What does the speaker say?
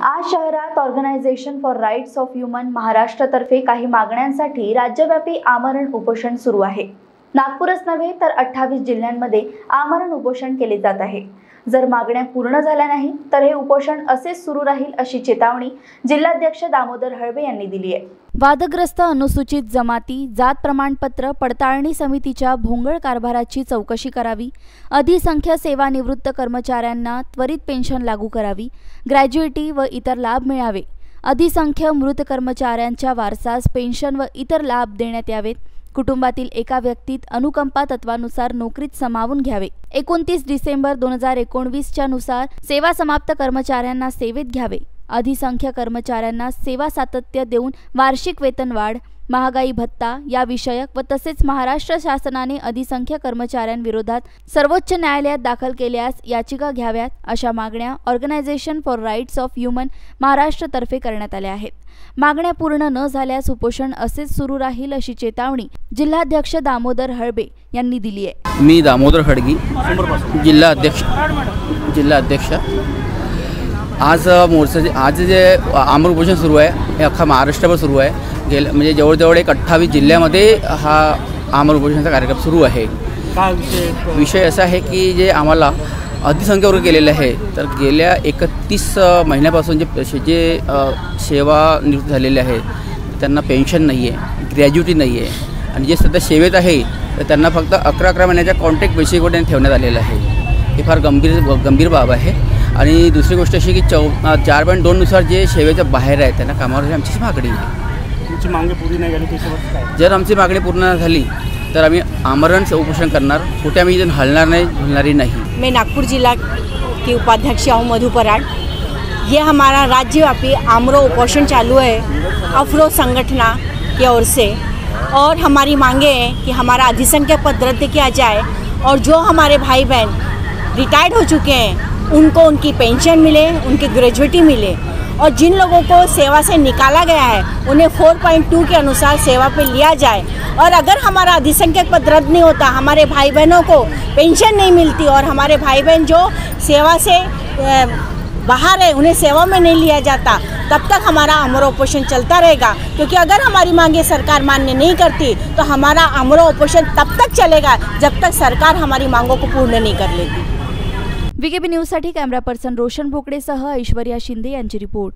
आज शहरात organisation for rights of human महाराष्ट्रातर्फे काही मागण्यांसाठी राज्यव्यापी आमरण उपोषण सुरू आहे. नागपूरच नव्हे तर अठ्ठावीस जिल्ह्यांमध्ये आमरण उपोषण केले जात आहे. जर मागण्या पूर्ण झाल्या नाही तर हे उपोषण असेच सुरू राहील अशी चेतावणी जिल्हाध्यक्ष दामोदर हळवे यांनी दिली आहे. वादग्रस्त अनुसूचित जमाती जात प्रमाणपत्र पडताळणी समितीच्या भोंगळ कारभाराची चौकशी करावी अधिसंख्य सेवानिवृत्त कर्मचाऱ्यांना त्वरित पेन्शन लागू करावी ग्रॅज्युएटी व इतर लाभ मिळावे. अधिसंख्य मृत कर्मचाऱ्यांच्या वारसास पेन्शन व इतर लाभ देण्यात यावेत. कुटुंबातील एका व्यक्तीत अनुकंपा तत्वानुसार नोकरीत समावून घ्यावे. एकोणतीस डिसेंबर दोन हजार एकोणवीसच्या नुसार सेवा समाप्त कर्मचाऱ्यांना सेवेत घ्यावे. अधिसंख्य कर्मचाऱ्यांना सेवा सातत्य देऊन वार्षिक वेतनवाढ महागाई भत्ता या विषयक व तसेच महाराष्ट्र शासनाने अधिसंख्य कर्मचाऱ्यांविरोधात सर्वोच्च न्यायालयात दाखल केल्यास याचिका घ्याव्यात अशा मागण्या organisation for rights of human महाराष्ट्रतर्फे करण्यात आल्या आहेत. मागण्या पूर्ण न झाल्यास उपोषण असेच सुरू राहील अशी चेतावणी जिल्हाध्यक्ष दामोदर हळबे यांनी दिली आहे. मी दामोदर हडगी जिल्हाध्यक्ष जिल्हाध्यक्ष आज मोर्चाचे आज जे आमर उपोषण सुरू आहे हे अख्खा महाराष्ट्रभर सुरू आहे. गेल्या म्हणजे जवळजवळ एक अठ्ठावीस जिल्ह्यामध्ये हा आमर उपोषणाचा कार्यक्रम सुरू आहे. विषय विषय असा आहे की जे आम्हाला अधिसंख्य वर्ग केलेले आहे तर गेल्या एकतीस महिन्यापासून जे जे सेवानिवृत्त झालेले आहेत त्यांना पेन्शन नाही आहे ग्रॅज्युटी नाही आहे आणि जे सध्या सेवेत आहे तर त्यांना फक्त अकरा अकरा महिन्याच्या कॉन्ट्रॅक्ट बेसिकवर ठेवण्यात आलेलं आहे. ही फार गंभीर गंभीर बाब आहे. आणि दुसरी गोष्ट अशी की चौ चार पॉईंट दोननुसार जे सेवेच्या बाहेर आहेत त्यांना कामावर आमची मागणी आहे. तुमची मागणी पूर्ण नाही झाली त्याच्यावर जर आमची मागणी पूर्ण झाली तर आम्ही आमरण उपोषण करणार. कुठे आम्ही इथून हलणार नाही झुलणारही नाही. मैं नागपुर जिला की उपाध्यक्ष हूँ मधु पराड। ये हमारा राज्यव्यापी आमरो उपोषण चालू है अफरो संगठना की ओर से। और हमारी मांगे हैं कि हमारा अधिसंख्यक पद रद्द किया जाए और जो हमारे भाई बहन रिटायर्ड हो चुके हैं। उनको उनकी पेंशन मिले, उनकी ग्रेजुएटी मिले। और जिन लोगों को सेवा से निकाला गया है, उन्हें 4.2 के अनुसार सेवा पे लिया जाए। और अगर हमारा अधिसंख्यक पद रद्द नहीं होता, हमारे भाई बहनों को पेंशन नहीं मिलती और हमारे भाई बहन जो सेवा से बाहर है, उन्हें सेवा में नहीं लिया जाता, तब तक हमारा अमर उपोषण चलता रहेगा। क्योंकि अगर हमारी मांगे सरकार मान्य नहीं करती तो हमारा अमर उपोषण तब तक चलेगा जब तक सरकार हमारी मांगों को पूर्ण नहीं कर लेती। विकेबी न्यूजसाठी कॅमेरा पर्सन रोशन भोकडेसह ऐश्वर्या शिंदे यांची रिपोर्ट.